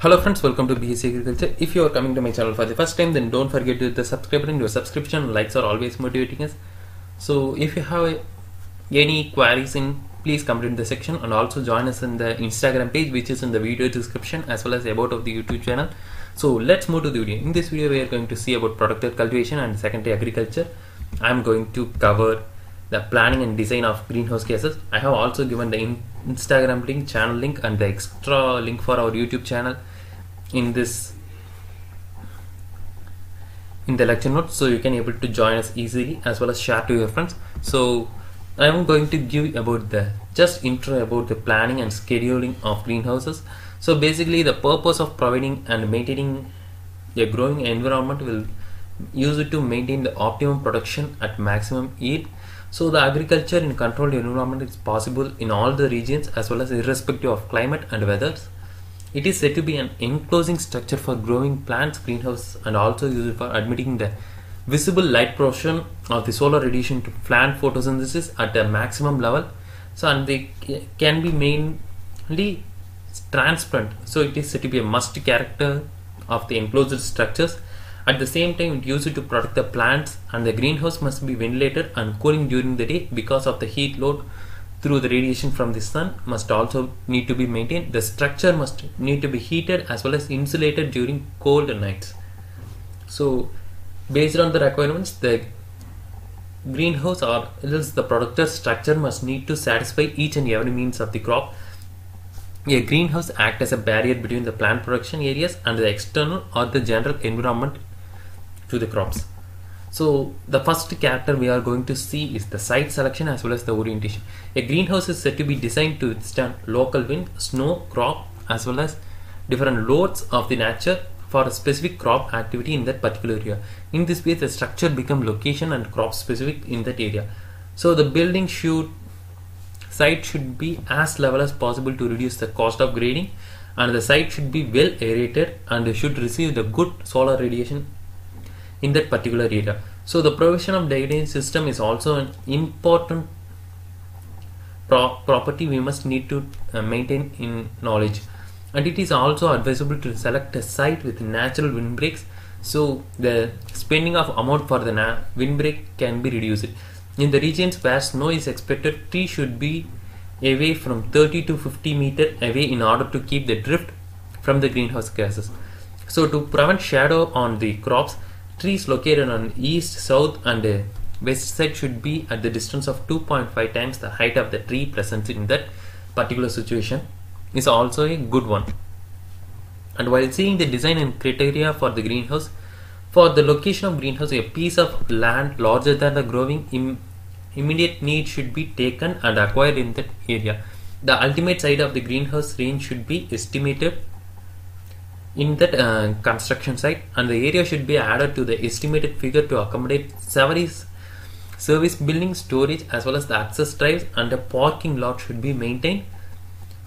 Hello friends, welcome to BSc Agriculture. If you are coming to my channel for the first time, then don't forget to hit the subscribe button. Your subscription likes are always motivating us. So if you have any queries in, please comment in the section and also join us in the Instagram page, which is in the video description as well as about of the YouTube channel. So let's move to the video. In this video, we are going to see about protected cultivation and secondary agriculture. I'm going to cover the planning and design of greenhouse gases. I have also given the in- Instagram link, channel link, and the extra link for our YouTube channel in this in the lecture notes, so you can able to join us easily as well as share to your friends. So I am going to give about the just intro about the planning and scheduling of greenhouses. So basically, the purpose of providing and maintaining a growing environment will use it to maintain the optimum production at maximum yield so the agriculture in controlled environment is possible in all the regions as well as irrespective of climate and weathers. It is said to be an enclosing structure for growing plants, greenhouse, and also used for admitting the visible light portion of the solar radiation to plant photosynthesis at a maximum level. So and they can be mainly transparent. So it is said to be a must character of the enclosed structures at the same time, it used to protect the plants and the greenhouse must be ventilated and cooling during the day because of the heat load through the radiation from the sun must also need to be maintained. The structure must need to be heated as well as insulated during cold nights. So, based on the requirements, the greenhouse or else the productive structure must need to satisfy each and every means of the crop. A greenhouse acts as a barrier between the plant production areas and the external or the general environment to the crops. So the first character we are going to see is the site selection as well as the orientation. A greenhouse is said to be designed to withstand local wind, snow, crop as well as different loads of the nature for a specific crop activity in that particular area. In this way the structure become location and crop specific in that area. So the building should site should be as level as possible to reduce the cost of grading and the site should be well aerated and should receive the good solar radiation in that particular area. So the provision of drainage system is also an important pro- property we must need to uh, maintain in knowledge. And it is also advisable to select a site with natural windbreaks so the spending of amount for the windbreak can be reduced. In the regions where snow is expected, trees should be away from 30 to 50 meter away in order to keep the drift from the greenhouse gases. So to prevent shadow on the crops, trees located on east, south and uh, west side should be at the distance of 2.5 times the height of the tree present in that particular situation is also a good one. And while seeing the design and criteria for the greenhouse, for the location of greenhouse, a piece of land larger than the growing Im- immediate need should be taken and acquired in that area. The ultimate side of the greenhouse range should be estimated in that uh, construction site and the area should be added to the estimated figure to accommodate service service building storage as well as the access drives and a parking lot should be maintained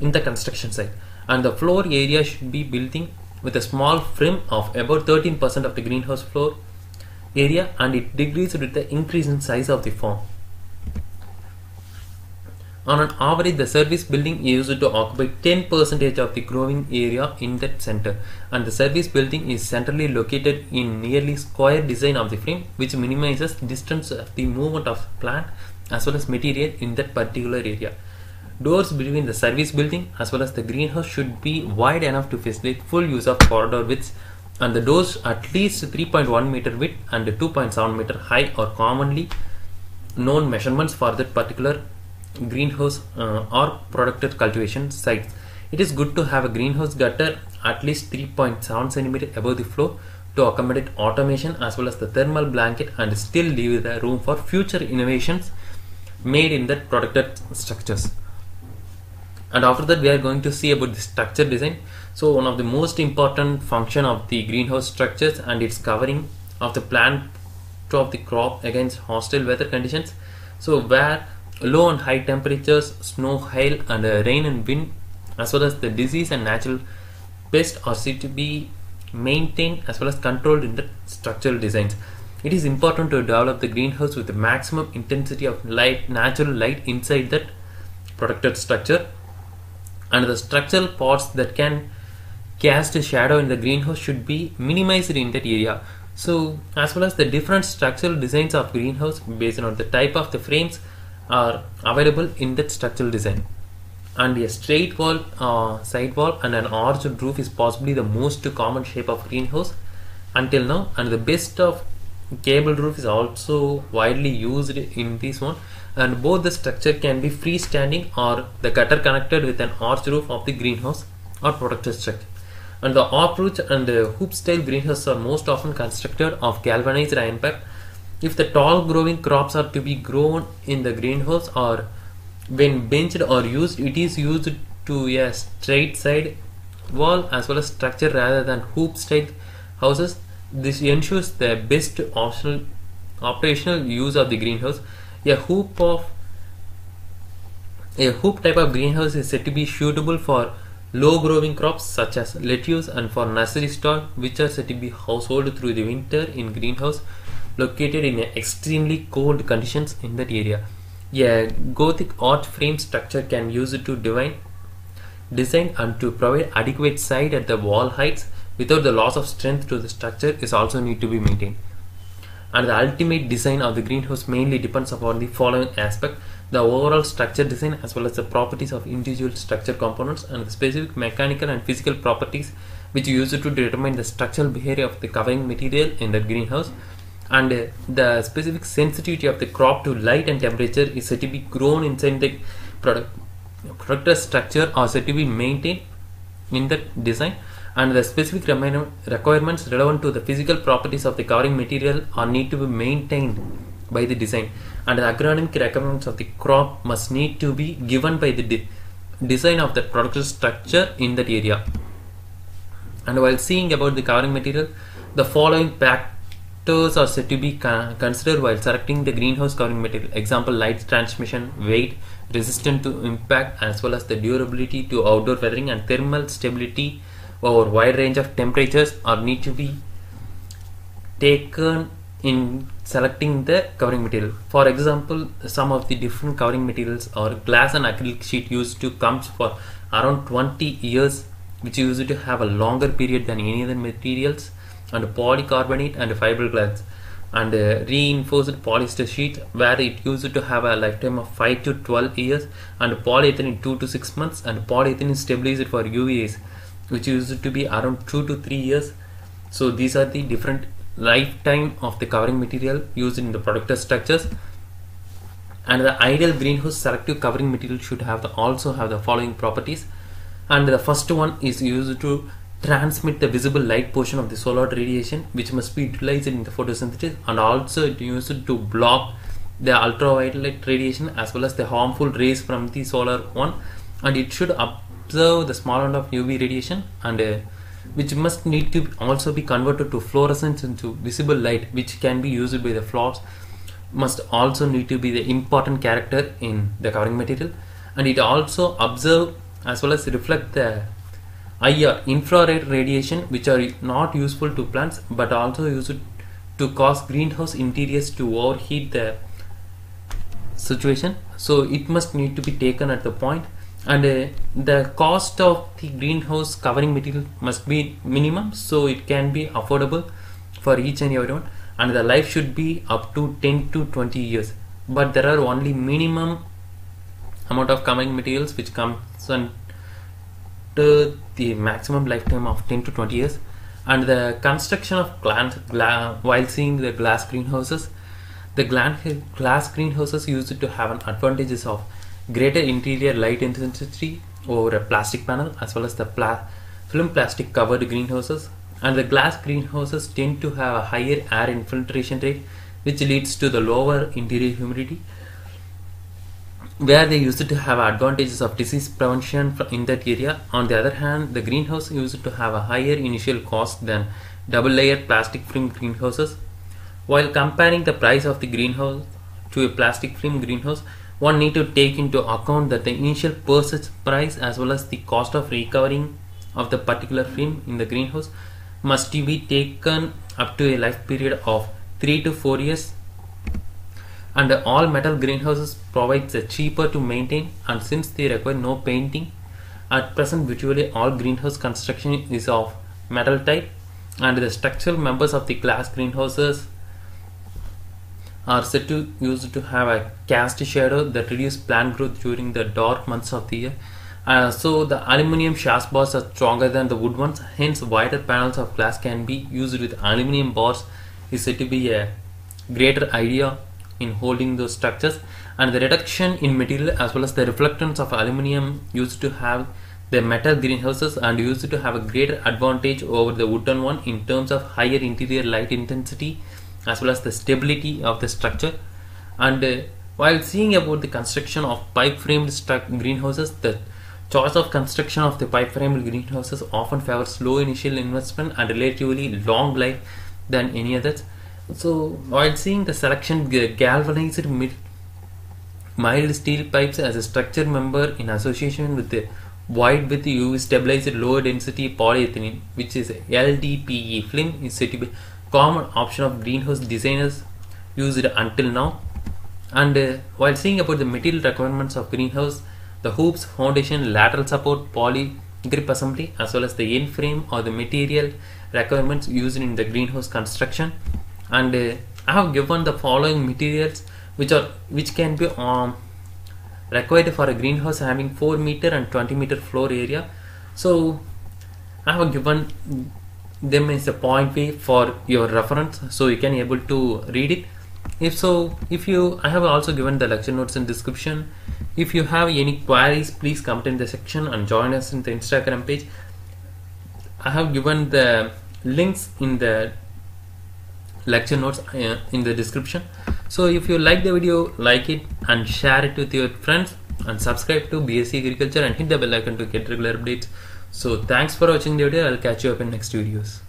in the construction site. And the floor area should be building with a small frame of about 13% of the greenhouse floor area and it decreases with the increase in size of the farm on an average, the service building is used to occupy 10% of the growing area in that center, and the service building is centrally located in nearly square design of the frame, which minimizes distance of the movement of plant as well as material in that particular area. Doors between the service building as well as the greenhouse should be wide enough to facilitate full use of corridor widths, and the doors at least 3.1 meter width and 2.7 meter high are commonly known measurements for that particular greenhouse uh, or protected cultivation sites. It is good to have a greenhouse gutter at least 3.7 centimeter above the floor to accommodate automation as well as the thermal blanket and still leave the room for future innovations made in the protected structures. And after that we are going to see about the structure design. So one of the most important function of the greenhouse structures and its covering of the plant of the crop against hostile weather conditions. So where low and high temperatures, snow, hail, and uh, rain and wind, as well as the disease and natural pests, are said to be maintained as well as controlled in the structural designs. It is important to develop the greenhouse with the maximum intensity of light, natural light inside that protected structure, and the structural parts that can cast a shadow in the greenhouse should be minimized in that area so as well as the different structural designs of greenhouse based on the type of the frames are available in that structural design. And a straight wall uh, side wall and an arched roof is possibly the most common shape of greenhouse. Until now and the best of gable roof is also widely used in this one. And both the structure can be freestanding or the gutter connected with an arch roof of the greenhouse or protected structure. And the approach and the hoop style greenhouses are most often constructed of galvanized iron pipe if the tall growing crops are to be grown in the greenhouse or when benched or used it is used to a straight side wall as well as structure rather than hoop style houses. This ensures the best optional operational use of the greenhouse. A hoop of a hoop type of greenhouse is said to be suitable for low growing crops such as lettuce and for nursery stock which are said to be household through the winter in greenhouse located in extremely cold conditions in that area. A gothic arch frame structure can use it to divine design and to provide adequate side at the wall heights without the loss of strength to the structure is also need to be maintained. And the ultimate design of the greenhouse mainly depends upon the following aspect. The overall structure design as well as the properties of individual structure components and the specific mechanical and physical properties which use it to determine the structural behavior of the covering material in the greenhouse and uh, the specific sensitivity of the crop to light and temperature is said to be grown inside the product protected structure or said to be maintained in the design. And the specific requirements relevant to the physical properties of the covering material are need to be maintained by the design. And the agronomic requirements of the crop must need to be given by the de design of the product structure in that area. And while seeing about the covering material the following factors are said to be considered while selecting the greenhouse covering material example light transmission weight resistant to impact as well as the durability to outdoor weathering and thermal stability over wide range of temperatures are need to be taken in selecting the covering material. For example, some of the different covering materials or glass and acrylic sheet used to comes for around 20 years which used to have a longer period than any other materials and polycarbonate and fiberglass. And uh, reinforced polyester sheet where it used to have a lifetime of 5 to 12 years and polyethylene 2 to 6 months and polyethylene stabilized for UVAs which used to be around 2 to 3 years. So these are the different lifetime of the covering material used in the product structures. And the ideal greenhouse selective covering material should have the also have the following properties. And the first one is used to transmit the visible light portion of the solar radiation which must be utilized in the photosynthesis and also it used to block the ultraviolet radiation as well as the harmful rays from the solar one. And it should observe the small amount of UV radiation and uh, which must need to also be converted to fluorescence into visible light which can be used by the flowers must also need to be the important character in the covering material. And it also observe as well as reflect the IR infrared radiation which are not useful to plants but also used to cause greenhouse interiors to overheat the situation. So it must need to be taken at the point. And uh, the cost of the greenhouse covering material must be minimum so it can be affordable for each and everyone. And the life should be up to 10 to 20 years. But there are only minimum amount of covering materials which comes on to the maximum lifetime of 10 to 20 years and the construction of glass, gla while seeing the glass greenhouses the glass greenhouses used to have an advantages of greater interior light intensity over a plastic panel as well as the pla film plastic covered greenhouses and the glass greenhouses tend to have a higher air infiltration rate which leads to the lower interior humidity where they used to have advantages of disease prevention in that area. On the other hand the greenhouse used to have a higher initial cost than double layer plastic film greenhouses. While comparing the price of the greenhouse to a plastic film greenhouse one need to take into account that the initial purchase price as well as the cost of recovering of the particular film in the greenhouse must be taken up to a life period of 3 to 4 years and all metal greenhouses provides a cheaper to maintain and since they require no painting At present, virtually all greenhouse construction is of metal type, and the structural members of the glass greenhouses are said to use to have a cast shadow that reduce plant growth during the dark months of the year. Uh, so the aluminium sash bars are stronger than the wood ones, hence wider panels of glass can be used with aluminium bars is said to be a greater idea in holding those structures and the reduction in material as well as the reflectance of aluminium used to have the metal greenhouses and used to have a greater advantage over the wooden one in terms of higher interior light intensity as well as the stability of the structure. And uh, while seeing about the construction of pipe framed greenhouses the choice of construction of the pipe framed greenhouses often favors low initial investment and relatively long life than any others so while seeing the selection galvanized mild steel pipes as a structure member in association with the wide width UV stabilized low density polyethylene which is LDPE film is be common option of greenhouse designers used until now. And uh, while seeing about the material requirements of greenhouse the hoops foundation lateral support poly grip assembly as well as the end frame or the material requirements used in the greenhouse construction and uh, I have given the following materials which are which can be um, required for a greenhouse having 4 meter and 20 meter floor area. So I have given them as a point way for your reference so you can able to read it. If so if you I have also given the lecture notes in description. If you have any queries please comment in the section and join us in the Instagram page. I have given the links in the lecture notes uh, in the description. So if you like the video like it and share it with your friends and subscribe to BSc Agriculture and hit the bell icon to get regular updates. So thanks for watching the video. I'll catch you up in next videos